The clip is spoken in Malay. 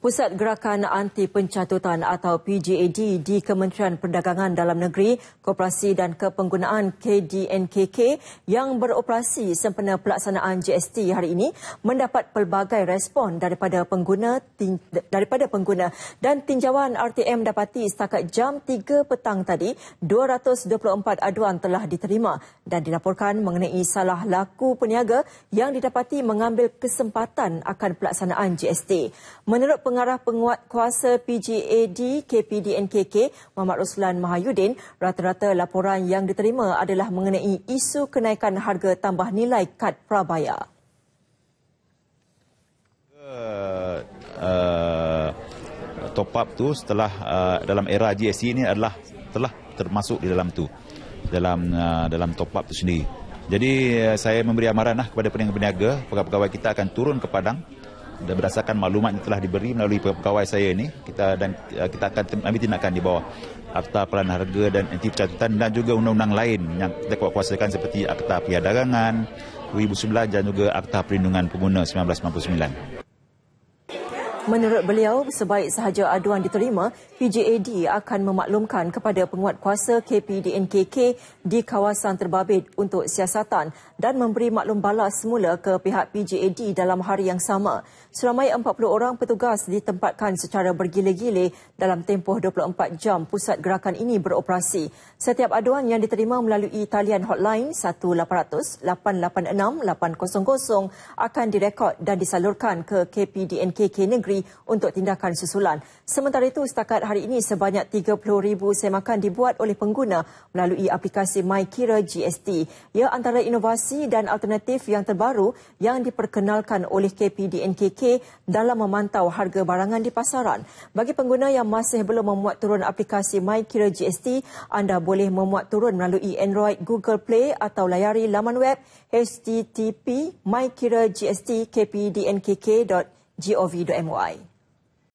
Pusat Gerakan Anti Pencatutan atau PGAD di Kementerian Perdagangan Dalam Negeri, Koperasi dan Kepenggunaan KDNKK yang beroperasi sempena pelaksanaan GST hari ini mendapat pelbagai respon daripada pengguna daripada pengguna dan tinjauan RTM dapati setakat jam 3 petang tadi 224 aduan telah diterima dan dilaporkan mengenai salah laku peniaga yang didapati mengambil kesempatan akan pelaksanaan GST. Menurut Pengarah Penguat Kuasa PGAD KPDNKK Muhammad Roslan Mahayudin, rata-rata laporan yang diterima adalah mengenai isu kenaikan harga tambah nilai kad prabayar. Uh, uh, top up tu setelah uh, dalam era GSC ini adalah telah termasuk di dalam tu dalam uh, dalam top up tu sendiri. Jadi uh, saya memberi amaran lah kepada peniaga-peniaga, pegawai-pegawai kita akan turun ke padang dan berdasarkan maklumat yang telah diberi melalui pegawai saya ini kita dan uh, kita akan ambil tindakan di bawah Akta Pelayanan Harga dan Anti Pencatutan dan juga undang-undang lain yang kita kuasakan seperti Akta Perdagangan 2011 dan juga Akta Perlindungan Pengguna 1999. Menurut beliau, sebaik sahaja aduan diterima, PJAD akan memaklumkan kepada penguat kuasa KPDNKK di kawasan terbabit untuk siasatan dan memberi maklum balas semula ke pihak PJAD dalam hari yang sama. Seramai 40 orang petugas ditempatkan secara bergile-gile dalam tempoh 24 jam pusat gerakan ini beroperasi. Setiap aduan yang diterima melalui talian hotline 1800-886-800 akan direkod dan disalurkan ke KPDNKK negeri untuk tindakan susulan. Sementara itu, setakat hari ini sebanyak 30,000 semakan dibuat oleh pengguna melalui aplikasi MyKira GST. Ia antara inovasi dan alternatif yang terbaru yang diperkenalkan oleh KPDNKK dalam memantau harga barangan di pasaran. Bagi pengguna yang masih belum memuat turun aplikasi MyKira GST, anda boleh memuat turun melalui Android Google Play atau layari laman web http mykiragst kpdnkk.com gov.my